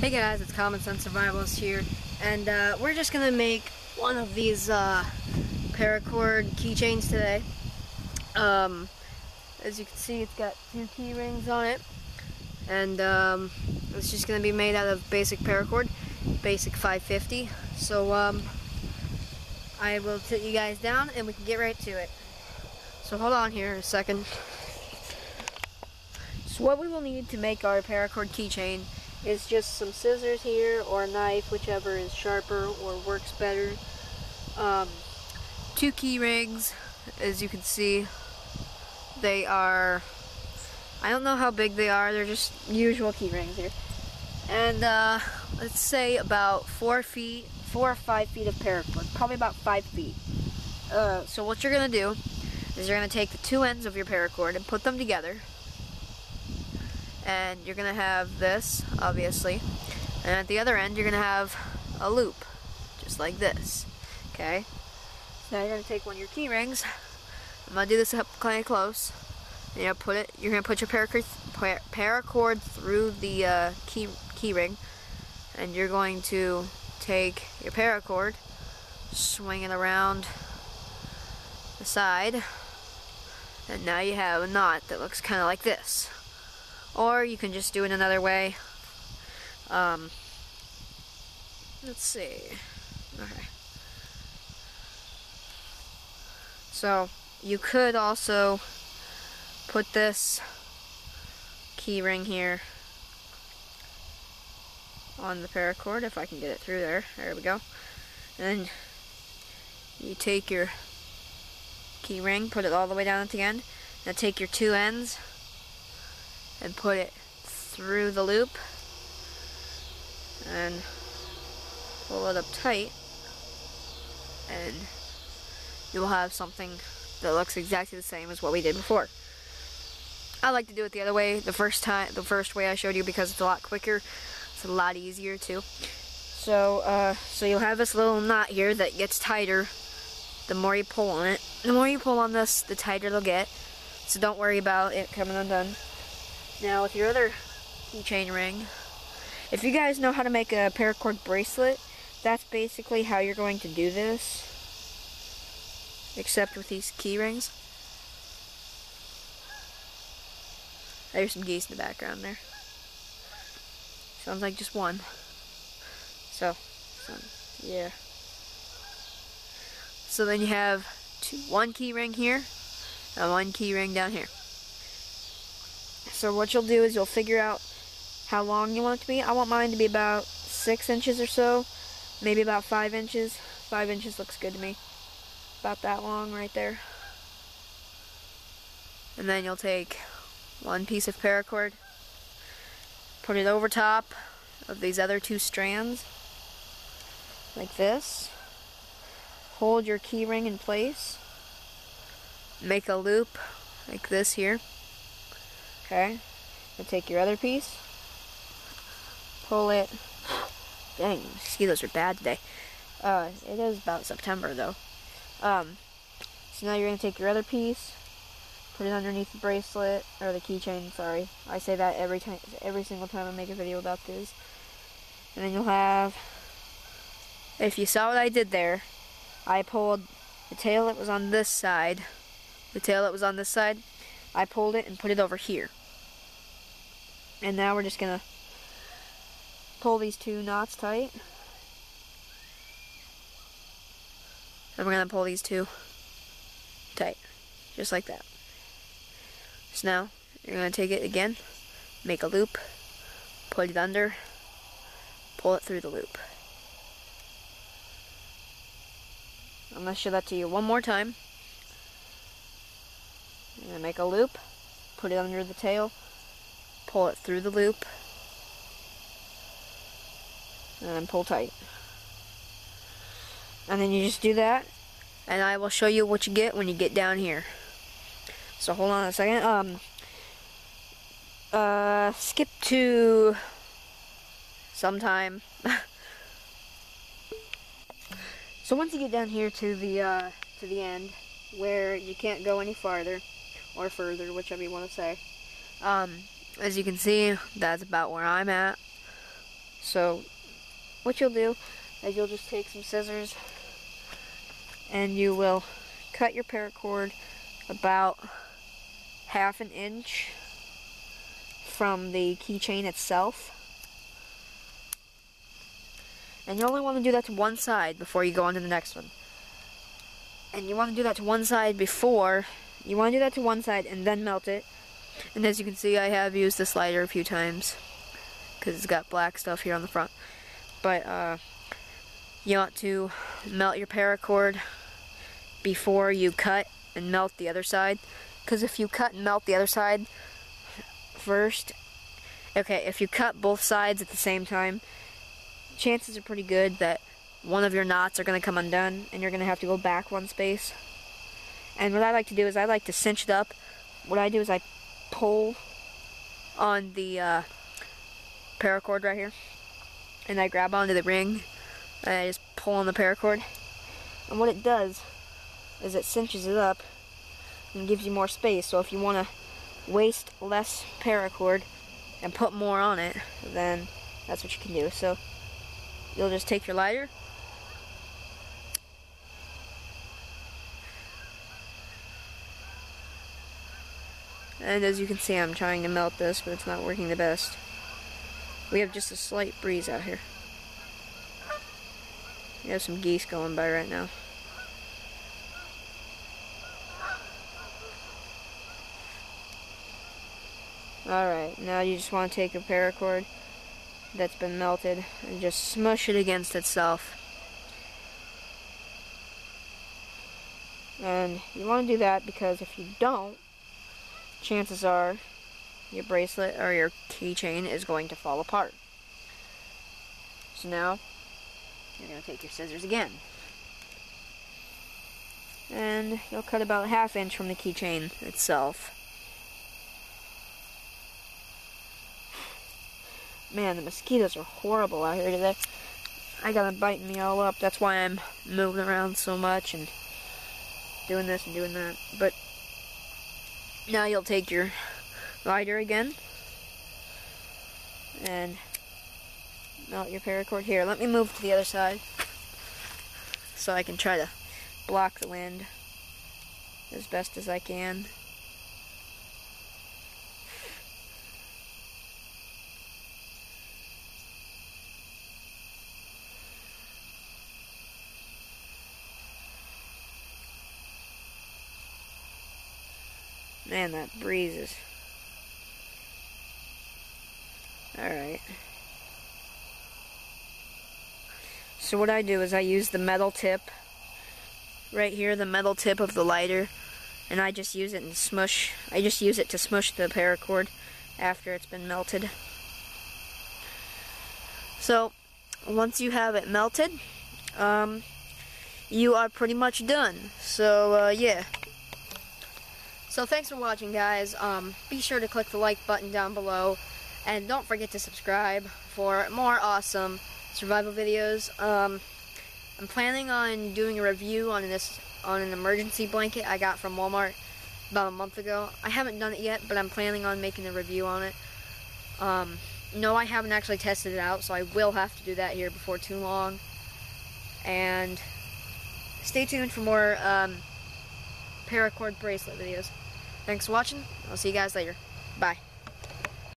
Hey guys, it's Common Sense Survivalist here, and uh, we're just gonna make one of these uh, paracord keychains today. Um, as you can see, it's got two key rings on it, and um, it's just gonna be made out of basic paracord, basic 550. So um, I will sit you guys down, and we can get right to it. So hold on here a second. So what we will need to make our paracord keychain is just some scissors here or a knife, whichever is sharper or works better. Um, two key rings, as you can see. They are, I don't know how big they are, they're just usual key rings here. And uh, let's say about four feet, four or five feet of paracord, probably about five feet. Uh, so what you're gonna do is you're gonna take the two ends of your paracord and put them together and you're gonna have this obviously. And at the other end you're gonna have a loop just like this okay? Now you're gonna take one of your key rings I'm gonna do this up kind of close. You know put it you're gonna put your paracord paracord through the uh, key key ring and you're going to take your paracord swing it around the side. And now you have a knot that looks kind of like this or you can just do it another way. Um, let's see. Okay. So, you could also put this key ring here on the paracord if I can get it through there. There we go. And then you take your key ring, put it all the way down at the end. Now take your two ends and put it through the loop and pull it up tight and you'll have something that looks exactly the same as what we did before. I like to do it the other way, the first time, the first way I showed you because it's a lot quicker, it's a lot easier too. So, uh, so you'll have this little knot here that gets tighter the more you pull on it. The more you pull on this, the tighter it'll get. So don't worry about it coming undone. Now with your other keychain ring, if you guys know how to make a paracord bracelet, that's basically how you're going to do this. Except with these key rings. There's some geese in the background there. Sounds like just one. So, so yeah. So then you have two, one key ring here and one key ring down here. So what you'll do is you'll figure out how long you want it to be. I want mine to be about six inches or so, maybe about five inches. Five inches looks good to me. About that long right there. And then you'll take one piece of paracord, put it over top of these other two strands, like this. Hold your key ring in place. Make a loop like this here. Okay. Now take your other piece. Pull it. Dang, mosquitoes are bad today. Uh, it is about September though. Um, so now you're gonna take your other piece, put it underneath the bracelet or the keychain. Sorry, I say that every time, every single time I make a video about this. And then you'll have. If you saw what I did there, I pulled the tail that was on this side. The tail that was on this side, I pulled it and put it over here. And now we're just gonna pull these two knots tight. And we're gonna pull these two tight, just like that. So now, you're gonna take it again, make a loop, put it under, pull it through the loop. I'm gonna show that to you one more time. Gonna make a loop, put it under the tail, pull it through the loop, and then pull tight. And then you just do that, and I will show you what you get when you get down here. So hold on a second. Um, uh, skip to sometime. so once you get down here to the uh, to the end, where you can't go any farther or further, whichever you want to say. Um, as you can see, that's about where I'm at. So what you'll do is you'll just take some scissors and you will cut your paracord about half an inch from the keychain itself. And you only want to do that to one side before you go on to the next one. And you want to do that to one side before, you want to do that to one side and then melt it. And as you can see, I have used the lighter a few times because it's got black stuff here on the front. But uh, you want to melt your paracord before you cut and melt the other side. Because if you cut and melt the other side first, okay, if you cut both sides at the same time, chances are pretty good that one of your knots are going to come undone and you're going to have to go back one space. And what I like to do is I like to cinch it up. What I do is I pull on the uh, paracord right here and I grab onto the ring and I just pull on the paracord. And what it does is it cinches it up and gives you more space. So if you want to waste less paracord and put more on it, then that's what you can do. So you'll just take your lighter and as you can see I'm trying to melt this but it's not working the best. We have just a slight breeze out here. We have some geese going by right now. Alright, now you just want to take a paracord that's been melted and just smush it against itself. And you want to do that because if you don't, chances are your bracelet or your keychain is going to fall apart. So now, you're going to take your scissors again. And you'll cut about a half inch from the keychain itself. Man, the mosquitoes are horrible out here today. I got them biting me all up. That's why I'm moving around so much and doing this and doing that. But now you'll take your lighter again and melt your paracord here. Let me move to the other side so I can try to block the wind as best as I can. Man, that breeze is... Alright. So what I do is I use the metal tip right here, the metal tip of the lighter, and I just use it and smush, I just use it to smush the paracord after it's been melted. So, once you have it melted, um, you are pretty much done. So, uh, yeah. So thanks for watching, guys. Um, be sure to click the like button down below. And don't forget to subscribe for more awesome survival videos. Um, I'm planning on doing a review on this on an emergency blanket I got from Walmart about a month ago. I haven't done it yet, but I'm planning on making a review on it. Um, no, I haven't actually tested it out, so I will have to do that here before too long. And stay tuned for more um, paracord bracelet videos. Thanks for watching. I'll see you guys later. Bye.